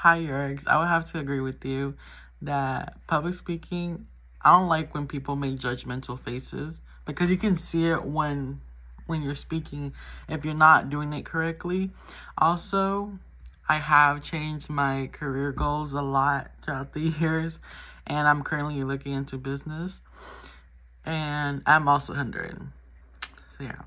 Hi, Yerix, I would have to agree with you that public speaking, I don't like when people make judgmental faces because you can see it when when you're speaking if you're not doing it correctly. Also, I have changed my career goals a lot throughout the years and I'm currently looking into business and I'm also 100. So yeah.